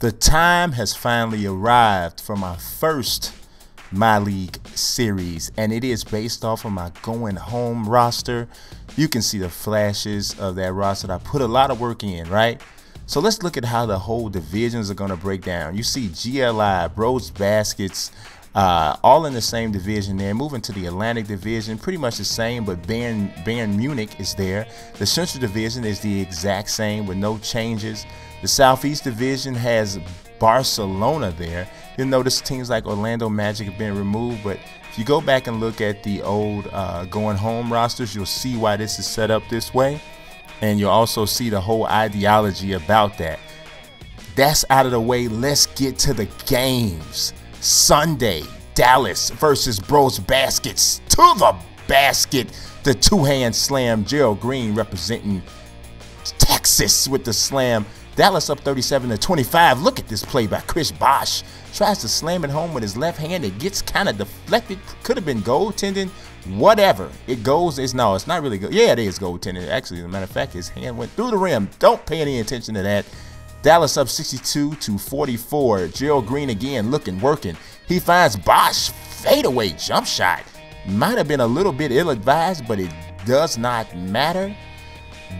The time has finally arrived for my first My League series, and it is based off of my going home roster. You can see the flashes of that roster. I put a lot of work in, right? So let's look at how the whole divisions are going to break down. You see GLI, Brose Baskets, uh, all in the same division there. Moving to the Atlantic Division, pretty much the same, but Bayern, Bayern Munich is there. The Central Division is the exact same with no changes. The Southeast Division has Barcelona there. You'll notice teams like Orlando Magic have been removed, but if you go back and look at the old uh, going home rosters, you'll see why this is set up this way. And you'll also see the whole ideology about that. That's out of the way. Let's get to the games. Sunday, Dallas versus Brose Baskets. To the basket. The two hand slam. Gerald Green representing Texas with the slam. Dallas up 37 to 25. Look at this play by Chris Bosh. Tries to slam it home with his left hand. It gets kind of deflected. Could have been goaltending. Whatever. It goes. It's no, it's not really good. Yeah, it is goaltending. Actually, as a matter of fact, his hand went through the rim. Don't pay any attention to that. Dallas up 62 to 44. Gerald Green again looking, working. He finds Bosh fadeaway jump shot. Might have been a little bit ill advised, but it does not matter.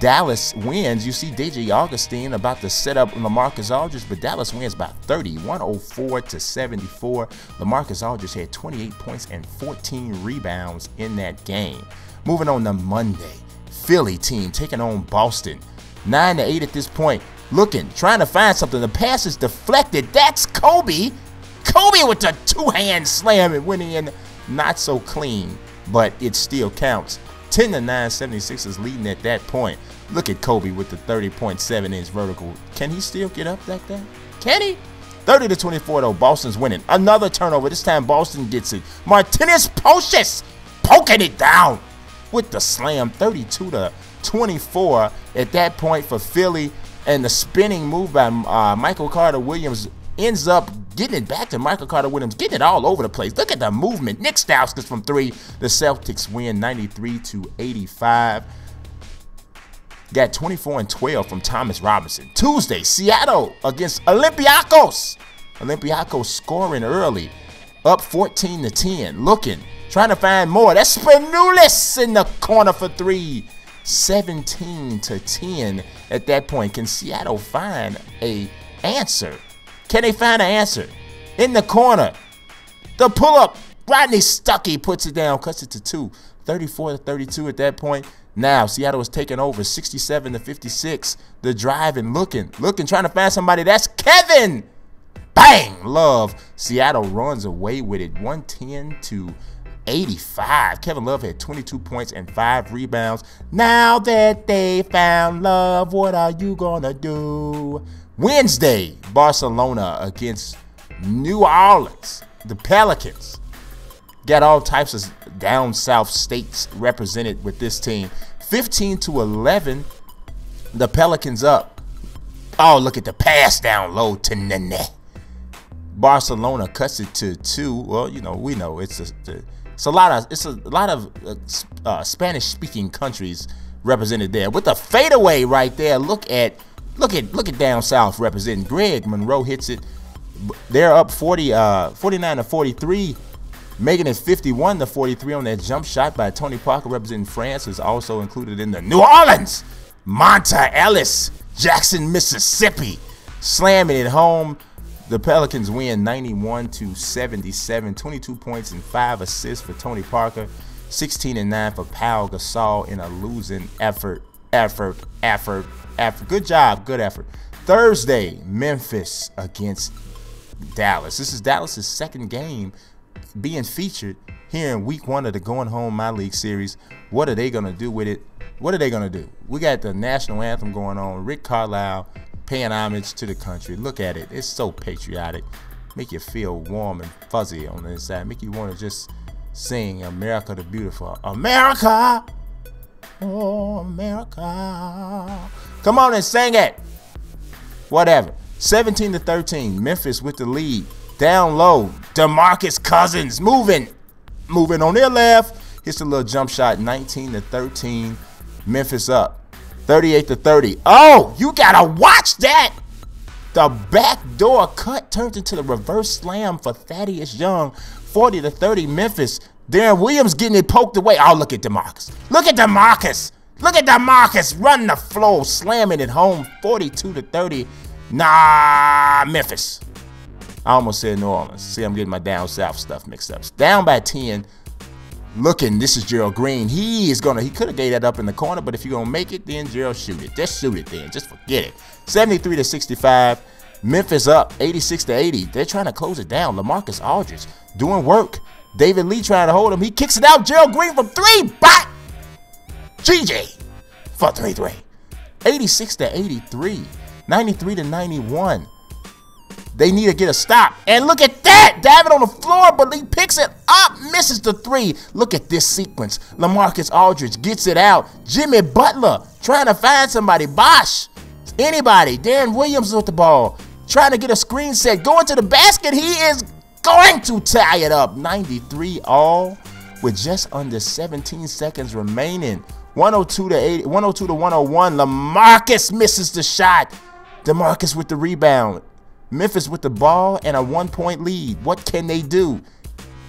Dallas wins. You see DJ Augustin about to set up LaMarcus Aldridge, but Dallas wins by 30, 104 to 74. LaMarcus Aldridge had 28 points and 14 rebounds in that game. Moving on to Monday, Philly team taking on Boston. 9 to 8 at this point. Looking, trying to find something. The pass is deflected. That's Kobe. Kobe with the two-hand slam and went in not so clean, but it still counts. 10 to 9, 76 is leading at that point. Look at Kobe with the 30.7 inch vertical. Can he still get up like that? Can he? 30 to 24 though, Boston's winning. Another turnover. This time Boston gets it. Martinez Pocius poking it down with the slam. 32 to 24 at that point for Philly. And the spinning move by uh, Michael Carter Williams ends up getting it back to Michael Carter Williams, getting it all over the place. Look at the movement. Nick Stauskas from three. The Celtics win 93 to 85. Got 24 and 12 from Thomas Robinson. Tuesday, Seattle against Olympiacos. Olympiacos scoring early, up 14 to 10. Looking, trying to find more. That's Spanoulis in the corner for three. 17 to 10 at that point. Can Seattle find a answer? Can they find an answer? In the corner. The pull-up. Rodney Stuckey puts it down, cuts it to two. 34 to 32 at that point. Now Seattle is taking over 67 to 56. The drive and looking, looking, trying to find somebody. That's Kevin. Bang! Love. Seattle runs away with it 110 to 85. Kevin Love had 22 points and five rebounds. Now that they found love, what are you gonna do? Wednesday, Barcelona against New Orleans. The Pelicans got all types of down south states represented with this team. 15 to 11, the Pelicans up. Oh, look at the pass down low to Nene. Barcelona cuts it to two. Well, you know, we know it's a, it's a lot of it's a lot of uh, uh, Spanish-speaking countries represented there. With the fadeaway right there, look at look at look at down south representing. Greg Monroe hits it. They're up 40, uh, 49 to 43 making it 51 to 43 on that jump shot by Tony Parker representing France is also included in the New Orleans. Monta Ellis, Jackson, Mississippi, slamming it home. The Pelicans win 91 to 77, 22 points and 5 assists for Tony Parker, 16 and 9 for Pau Gasol in a losing effort, effort, effort, effort. Good job, good effort. Thursday, Memphis against Dallas. This is Dallas's second game being featured here in week one of the Going Home My League series. What are they going to do with it? What are they going to do? We got the national anthem going on. Rick Carlisle paying homage to the country. Look at it. It's so patriotic. Make you feel warm and fuzzy on the inside. Make you want to just sing America the Beautiful. America! Oh, America. Come on and sing it. Whatever. 17 to 13. Memphis with the lead. Down low, DeMarcus Cousins moving, moving on their left. Hits a little jump shot, 19 to 13. Memphis up, 38 to 30. Oh, you gotta watch that. The backdoor cut turns into the reverse slam for Thaddeus Young, 40 to 30 Memphis. Deron Williams getting it poked away. Oh, look at DeMarcus. Look at DeMarcus. Look at DeMarcus running the flow, slamming it home, 42 to 30. Nah, Memphis. I almost said New Orleans. See, I'm getting my down south stuff mixed up. Down by 10. Looking, this is Gerald Green. He is gonna. He could have gave that up in the corner, but if you're gonna make it, then Gerald shoot it. Just shoot it, then. Just forget it. 73 to 65. Memphis up 86 to 80. They're trying to close it down. Lamarcus Aldridge doing work. David Lee trying to hold him. He kicks it out. Gerald Green from three. Back. GJ for 3 3. 86 to 83. 93 to 91. They need to get a stop. And look at that. David on the floor, but he picks it up, misses the three. Look at this sequence. Lamarcus Aldridge gets it out. Jimmy Butler trying to find somebody. Bosh. Anybody. Dan Williams with the ball. Trying to get a screen set. Going to the basket. He is going to tie it up. 93 all with just under 17 seconds remaining. 102 to 80, 102 to 101. Lamarcus misses the shot. DeMarcus with the rebound. Memphis with the ball and a one-point lead. What can they do?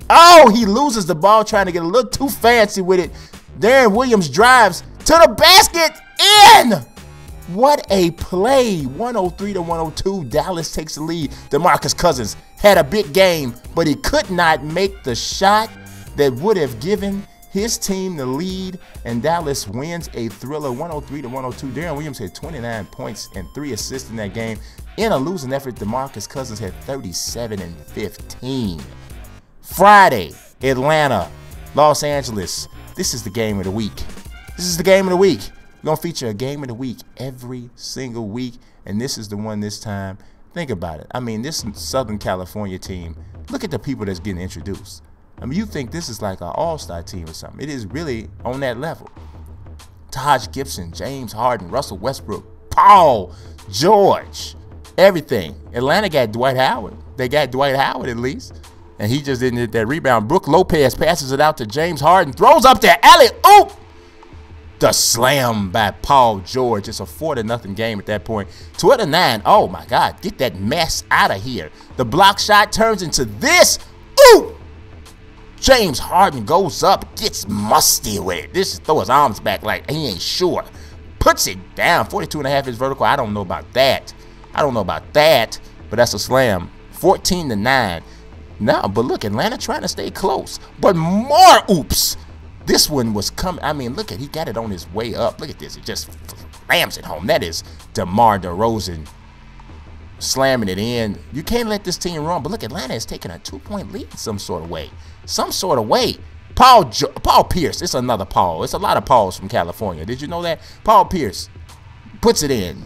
Oh, he loses the ball trying to get a little too fancy with it. Deron Williams drives to the basket. In! What a play. 103 to 102. Dallas takes the lead. DeMarcus Cousins had a big game, but he could not make the shot that would have given his team the lead, and Dallas wins a thriller 103 to 102. Deron Williams had 29 points and three assists in that game. In a losing effort, DeMarcus Cousins had 37 and 15. Friday, Atlanta, Los Angeles. This is the game of the week. This is the game of the week. We're going to feature a game of the week every single week, and this is the one this time. Think about it. I mean, this Southern California team, look at the people that's getting introduced. I mean, you think this is like an all-star team or something. It is really on that level. Taj Gibson, James Harden, Russell Westbrook, Paul George, everything. Atlanta got Dwight Howard. They got Dwight Howard at least. And he just didn't hit that rebound. Brook Lopez passes it out to James Harden. Throws up there. Alley oop. The slam by Paul George. It's a 4 to nothing game at that point. 12 to 9. Oh my God. Get that mess out of here. The block shot turns into this. Ooh! James Harden goes up, gets musty with it. This is throw his arms back like he ain't sure. Puts it down. 42 and a half is vertical. I don't know about that. I don't know about that, but that's a slam. 14 to 9. Now, but look, Atlanta trying to stay close. But more oops. This one was coming. I mean, look at he got it on his way up. Look at this. It just slams it home. That is DeMar DeRozan slamming it in. You can't let this team run. But look, Atlanta is taking a two-point lead some sort of way. Some sort of way. Paul jo Paul Pierce. It's another Paul. It's a lot of Pauls from California. Did you know that? Paul Pierce puts it in.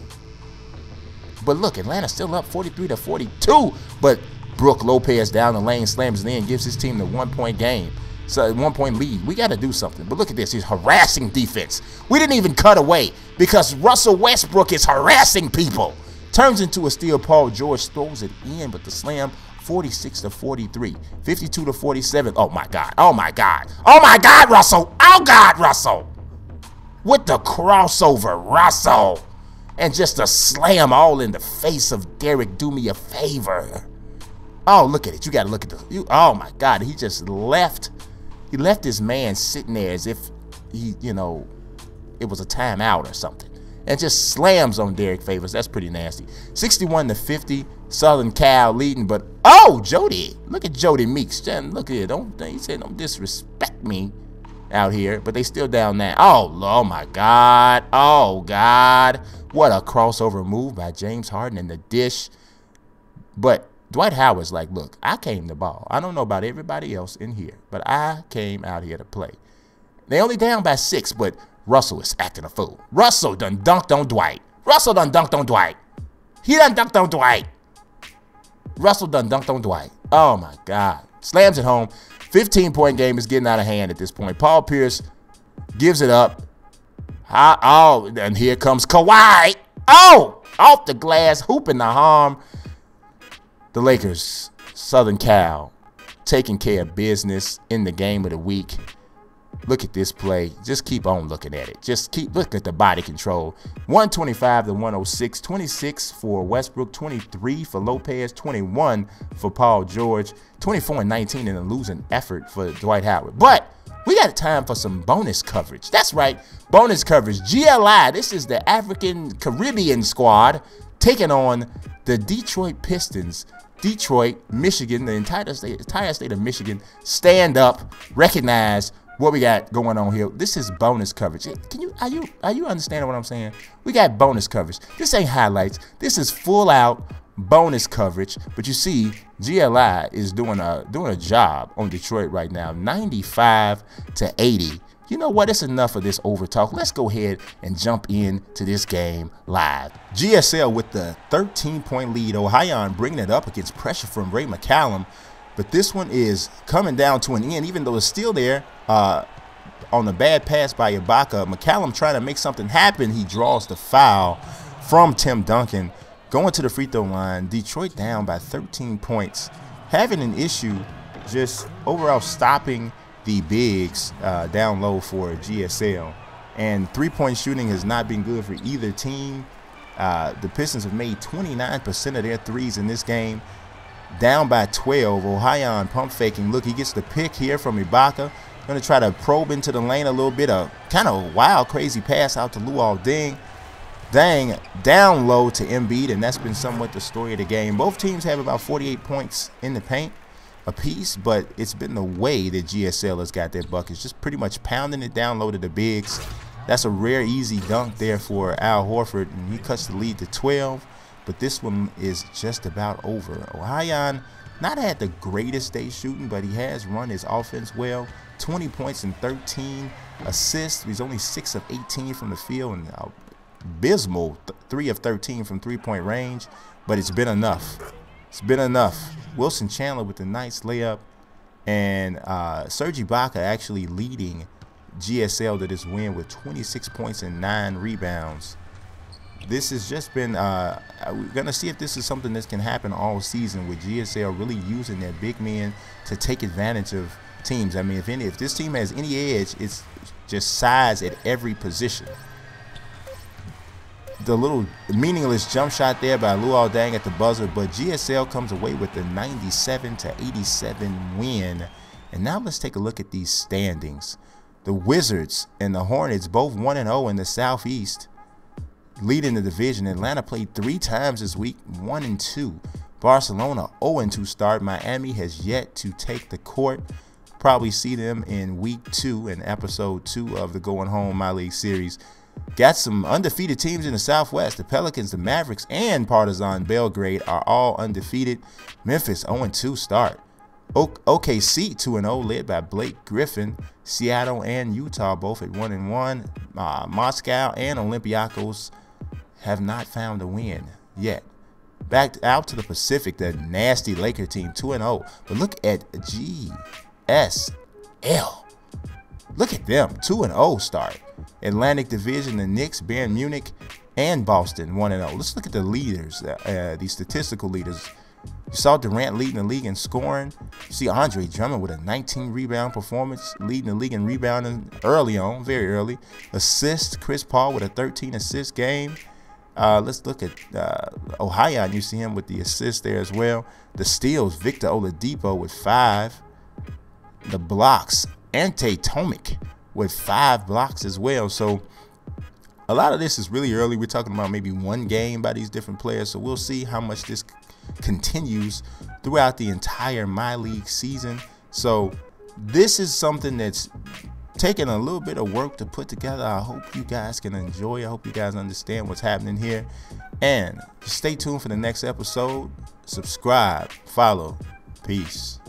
But look, Atlanta's still up 43 to 42. But Brook Lopez down the lane slams it in, gives his team the one-point game. So one point lead. We got to do something. But look at this. He's harassing defense. We didn't even cut away because Russell Westbrook is harassing people. Turns into a steal. Paul George throws it in, but the slam 46 to 43, 52 to 47. Oh my God. Oh my God. Oh my God, Russell. Oh God, Russell. With the crossover, Russell. And just a slam all in the face of Derrick. Do me a favor. Oh, look at it. You got to look at the. You, oh my God. He just left. He left his man sitting there as if he, you know, it was a timeout or something and just slams on Derrick Favors. That's pretty nasty. 61 to 50, Southern Cal leading, but oh, Jodie, look at Jodie Meeks. Look here, don't he said don't disrespect me out here, but they still down that. Oh, oh my God, oh God, what a crossover move by James Harden in the dish. But Dwight Howard's like, look, I came to ball. I don't know about everybody else in here, but I came out here to play. They only down by six, but Russell is acting a fool. Russell done dunked on Dwight. Russell done dunked on Dwight. He done dunked on Dwight. Russell done dunked on Dwight. Oh my God. Slams it home. 15 point game is getting out of hand at this point. Paul Pierce gives it up. Oh, and here comes Kawhi. Oh, off the glass, hooping the harm. The Lakers, Southern Cal, taking care of business in the game of the week. Look at this play. Just keep on looking at it. Just keep look at the body control. 125 to 106, 26 for Westbrook, 23 for Lopez, 21 for Paul George, 24 and 19 in a losing effort for Dwight Howard. But we got time for some bonus coverage. That's right, bonus coverage. GLI, this is the African Caribbean squad taking on the Detroit Pistons. Detroit, Michigan, the entire state, entire state of Michigan, stand up, recognize what we got going on here. This is bonus coverage. Can you are you are you understanding what I'm saying? We got bonus coverage. This ain't highlights. This is full out bonus coverage. But you see, GLI is doing a doing a job on Detroit right now. 95 to 80. You know what? It's enough of this over talk. Let's go ahead and jump in to this game live. GSL with the 13 point lead. Ohio bringing it up against pressure from Ray McCallum. But this one is coming down to an end, even though it's still there uh, on the bad pass by Ibaka. McCallum trying to make something happen. He draws the foul from Tim Duncan. Going to the free throw line, Detroit down by 13 points. Having an issue just overall stopping the bigs uh, down low for GSL. And three-point shooting has not been good for either team. Uh, the Pistons have made 29% of their threes in this game down by 12. Ohio pump faking. Look, he gets the pick here from Ibaka. Going to try to probe into the lane a little bit. A kind of wild, crazy pass out to Luol Deng. Dang, down low to Embiid, and that's been somewhat the story of the game. Both teams have about 48 points in the paint apiece, but it's been the way that GSL has got their buckets, just pretty much pounding it down low to the bigs. That's a rare, easy dunk there for Al Horford, and he cuts the lead to 12 but this one is just about over. Ohio not had the greatest day shooting, but he has run his offense well. 20 points and 13 assists. He's only 6 of 18 from the field and abysmal 3 of 13 from three-point range, but it's been enough. It's been enough. Wilson Chandler with a nice layup, and uh, Serge Ibaka actually leading GSL to this win with 26 points and 9 rebounds this has just been uh, we're gonna see if this is something that can happen all season with GSL really using their big men to take advantage of teams. I mean, if any, if this team has any edge, it's just size at every position. The little meaningless jump shot there by Luol Deng at the buzzer, but GSL comes away with the 97 to 87 win. And now let's take a look at these standings. The Wizards and the Hornets both 1 0 in the Southeast leading the division. Atlanta played three times this week, one and two. Barcelona 0 2 start. Miami has yet to take the court. Probably see them in week two and episode two of the Going Home My League series. Got some undefeated teams in the Southwest. The Pelicans, the Mavericks, and Partizan Belgrade are all undefeated. Memphis 0 2 start. OKC 2 0, led by Blake Griffin. Seattle and Utah both at 1 1. Uh, Moscow and Olympiacos have not found a win yet. Back out to the Pacific, the nasty Laker team, 2 0. But look at GSL. Look at them, 2 0 start. Atlantic Division, the Knicks, Bayern Munich, and Boston, 1 0. Let's look at the leaders, uh, uh, the statistical leaders. You saw Durant leading the league in scoring. You see Andre Drummond with a 19 rebound performance, leading the league in rebounding early on, very early. Assist, Chris Paul with a 13 assist game. Uh, let's look at uh, Ohio, you see him with the assist there as well. The steals, Victor Oladipo with five. The blocks, Ante Tomic with five blocks as well. So a lot of this is really early. We're talking about maybe one game by these different players. So we'll see how much this continues throughout the entire My League season. So this is something that's taking a little bit of work to put together. I hope you guys can enjoy. I hope you guys understand what's happening here. And stay tuned for the next episode. Subscribe, follow. Peace.